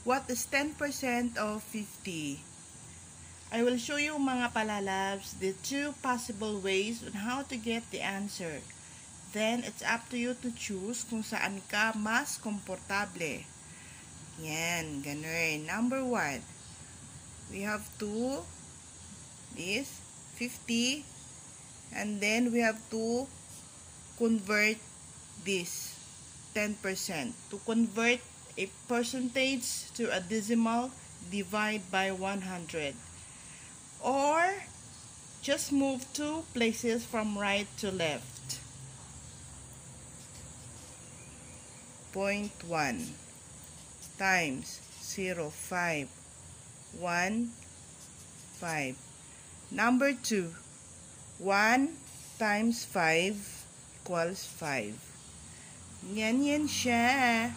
What is 10% of 50? I will show you mga palalabs the two possible ways on how to get the answer. Then, it's up to you to choose kung saan ka mas komportable. Yan, ganun. Number one, we have to, this, 50, and then we have to convert this 10%. To convert a percentage to a decimal, divide by 100. Or, just move two places from right to left. Point 1 times 0, 5, 1, 5. Number 2, 1 times 5 equals 5. Yan yan siya.